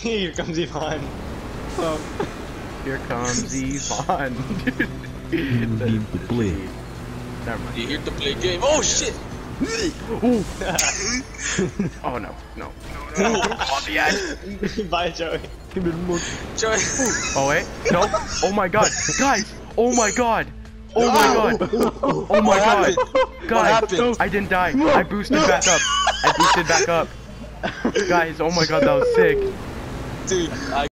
Here comes Yvonne. Oh. Here comes Yvonne. Dude. Need to play. Never mind. You here to play a game? Oh shit! Oh no, no, no, no. On the edge. Bye, Joey. Joey. Oh wait, no. Oh my god, guys. Oh my god. Oh my god. Oh my What god. happened? Guys, happened? I didn't die. I boosted back up. I boosted back up. Guys, oh my god, that was sick. Dude, I